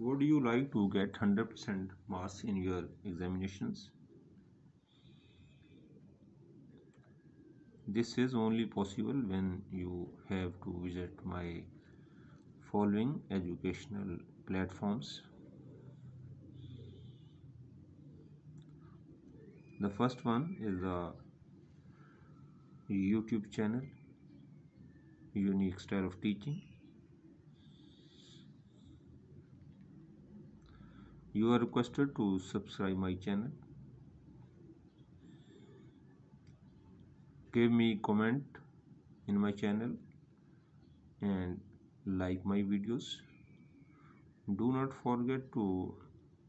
Would you like to get 100% marks in your examinations? This is only possible when you have to visit my following educational platforms. The first one is the YouTube channel Unique Style of Teaching. You are requested to subscribe my channel. Give me comment in my channel and like my videos. Do not forget to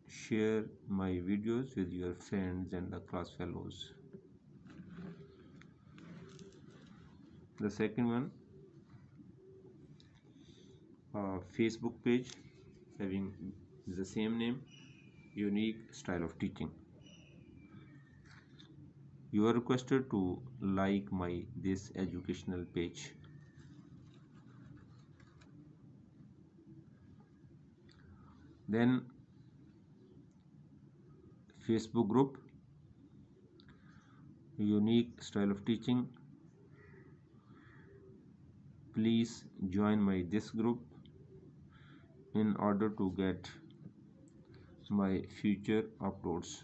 share my videos with your friends and the class fellows. The second one, a Facebook page having the same name, unique style of teaching. You are requested to like my this educational page. Then Facebook group unique style of teaching please join my this group in order to get my future uploads.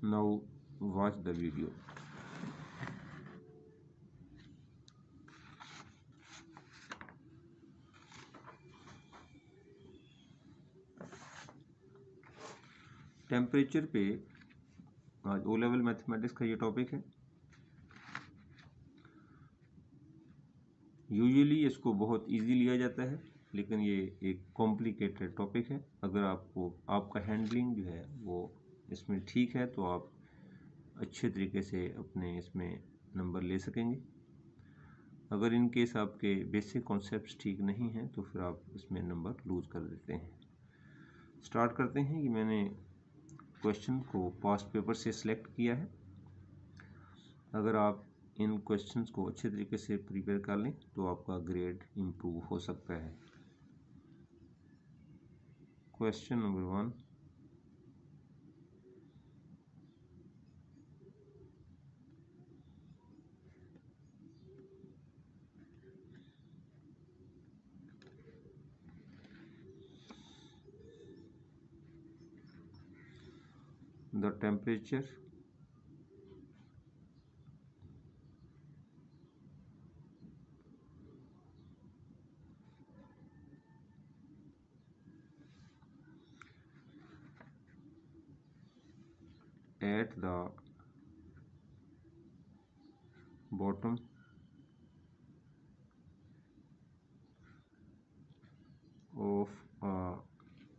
Now, watch the video. Temperature पे, आज O level mathematics का ये topic है। Usually इसको बहुत easy लिया जाता है। लेकिन ये एक कॉम्प्लिकेटेड टॉपिक है। अगर आपको, आपका हैंडलिंग जो है वो इसमें ठीक है तो आप अच्छे तरीके से अपने इसमें नंबर ले सकेंगे। अगर इन केस आपके बेसिक कॉन्सेप्ट ठीक नहीं हैं तो फिर आप इसमें नंबर लूज़ कर देते हैं। स्टार्ट करते हैं कि मैंने क्वेश्चन को पास्ट पेपर से सिलेक्ट किया है। अगर आप इन क्वेश्चंस को अच्छे तरीके से प्रिपेयर कर लें तो आपका ग्रेड इम्प्रूव हो सकता है। Question number one the temperature at the bottom. Of a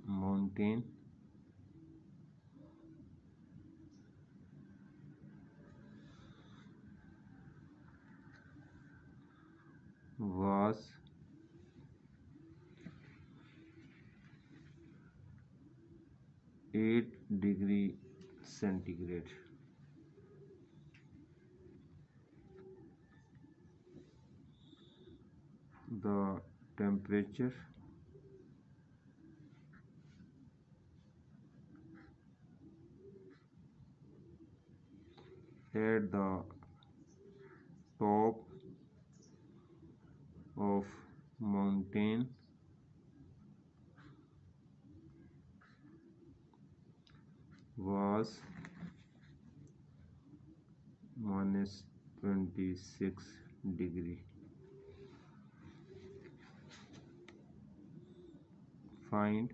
mountain. Was eight degree centigrade the temperature at the top of mountain was minus twenty six degree find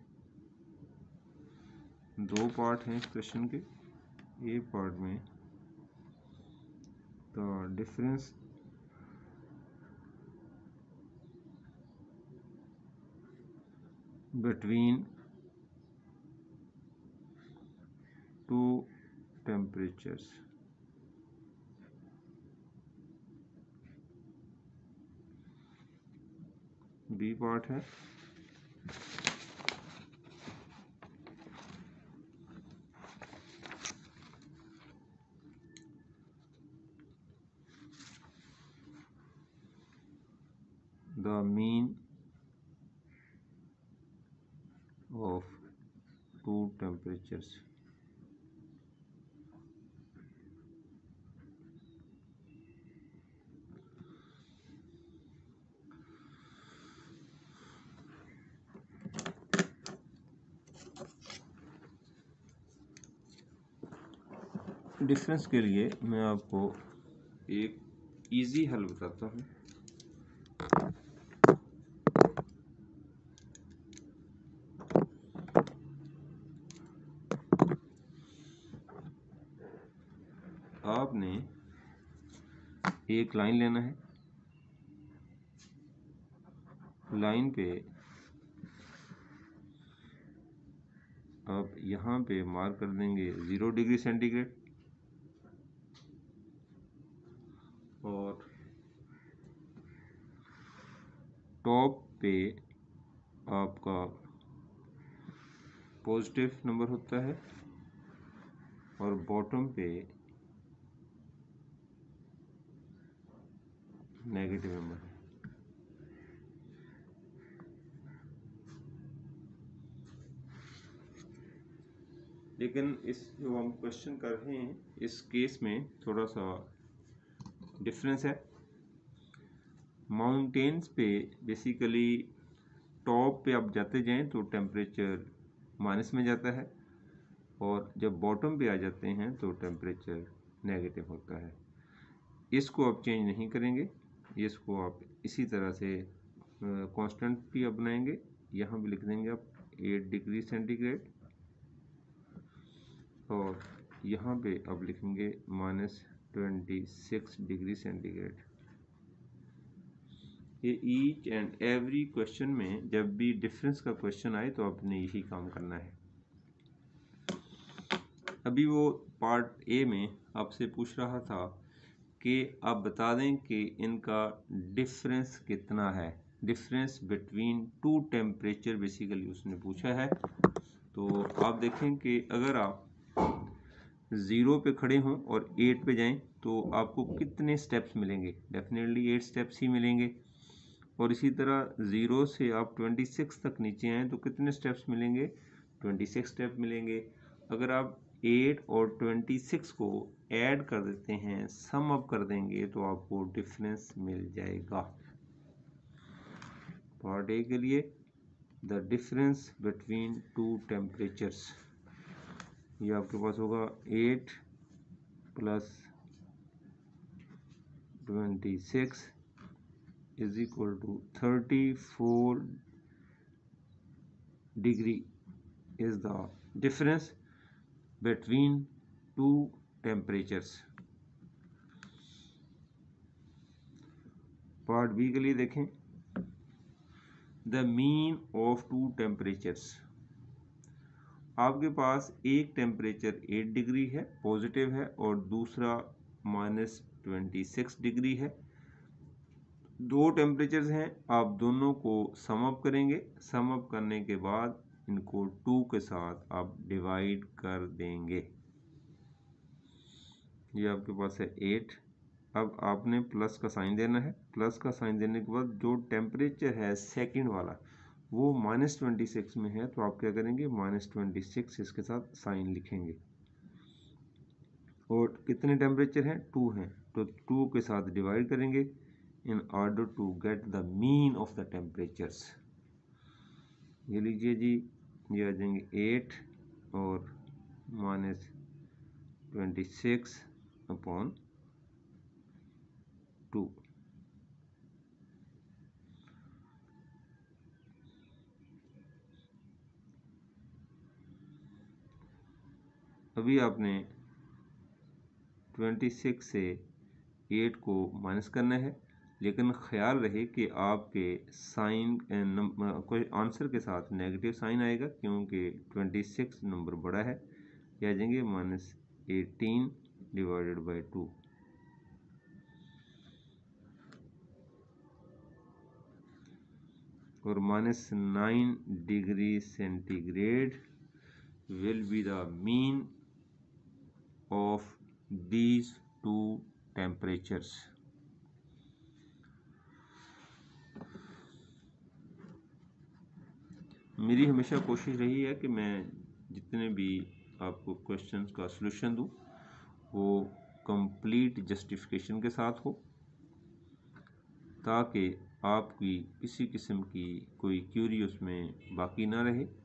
दो part हैं इस question के। A part में तो difference between two temperatures B part है the mean of two temperatures difference के लिए मैं आपको एक इजी हल बताता हूँ। आपने एक लाइन लेना है। लाइन पे आप यहाँ पे मार्क कर देंगे ज़ीरो डिग्री सेंटीग्रेड और टॉप पे आपका पॉजिटिव नंबर होता है और बॉटम पे नेगेटिव नंबर लेकिन इस जो हम क्वेश्चन कर रहे हैं, इस केस में थोड़ा सा डिफरेंस है। माउंटेन्स पे बेसिकली टॉप पे आप जाते जाएँ तो टेम्परेचर माइनस में जाता है और जब बॉटम पे आ जाते हैं तो टेम्परेचर नेगेटिव होता है। इसको आप चेंज नहीं करेंगे। इसको आप इसी तरह से कांस्टेंट भी आप बनाएँगे यहाँ भी लिख देंगे आप एट डिग्री सेंटीग्रेड और यहाँ पे आप लिखेंगे minus twenty six degree centigrade ये ईच एंड एवरी क्वेश्चन में जब भी डिफरेंस का क्वेश्चन आए तो आपने यही काम करना है। अभी वो पार्ट ए में आपसे पूछ रहा था कि आप बता दें कि इनका डिफरेंस कितना है। Difference between two temperature basically उसने पूछा है। तो आप देखें कि अगर आप ज़ीरो पे खड़े हों और एट पे जाएँ तो आपको कितने स्टेप्स मिलेंगे? डेफिनेटली एट स्टेप्स ही मिलेंगे। और इसी तरह ज़ीरो से आप ट्वेंटी सिक्स तक नीचे आएँ तो कितने स्टेप्स मिलेंगे? ट्वेंटी सिक्स स्टेप मिलेंगे। अगर आप एट और ट्वेंटी सिक्स को ऐड कर देते हैं सम अप कर देंगे तो आपको डिफरेंस मिल जाएगा। पार्ट ए के लिए the difference between two temperatures ये आपके पास होगा eight plus twenty six is equal to thirty four degree is the difference between two temperatures part B के लिए देखें. The mean of two temperatures आपके पास एक टेम्परेचर एट डिग्री है पॉजिटिव है और दूसरा माइनस ट्वेंटी सिक्स डिग्री है। दो टेम्परेचर्स हैं, आप दोनों को सम अप करेंगे। सम अप करने के बाद इनको टू के साथ आप डिवाइड कर देंगे। ये आपके पास है एट अब आपने प्लस का साइन देना है। प्लस का साइन देने के बाद जो टेम्परेचर है सेकंड वाला वो माइनस ट्वेंटी सिक्स में है तो आप क्या करेंगे? माइनस ट्वेंटी सिक्स इसके साथ साइन लिखेंगे। और कितने टेम्परेचर हैं? टू हैं। तो टू के साथ डिवाइड करेंगे। In order to get the mean of the temperatures. ये लीजिए जी, ये आ जाएँगे एट और minus twenty six upon two. अभी आपने 26 से 8 को माइनस करना है। लेकिन ख्याल रहे कि आपके साइन कोई आंसर के साथ नेगेटिव साइन आएगा क्योंकि 26 नंबर बड़ा है। क्या जाएँगे minus eighteen divided by two और minus nine degree centigrade will be the mean of these two temperatures. मेरी हमेशा कोशिश रही है कि मैं जितने भी आपको क्वेश्चंस का सलूशन दूँ, वो कंप्लीट जस्टिफिकेशन के साथ हो, ताकि आपकी किसी किस्म की कोई क्यूरी उसमें बाकी ना रहे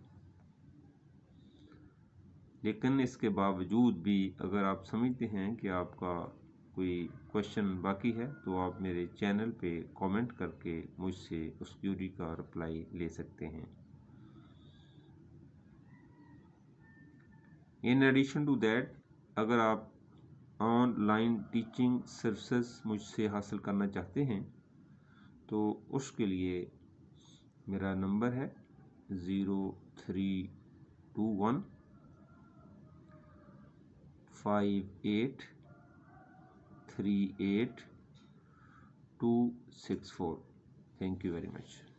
लेकिन इसके बावजूद भी अगर आप समझते हैं कि आपका कोई क्वेश्चन बाकी है तो आप मेरे चैनल पे कमेंट करके मुझसे उस क्यूरी का रिप्लाई ले सकते हैं। इन एडिशन टू दैट अगर आप ऑनलाइन टीचिंग सर्विसेज़ मुझसे हासिल करना चाहते हैं तो उसके लिए मेरा नंबर है zero three two one five eight three eight two six four. Thank you very much.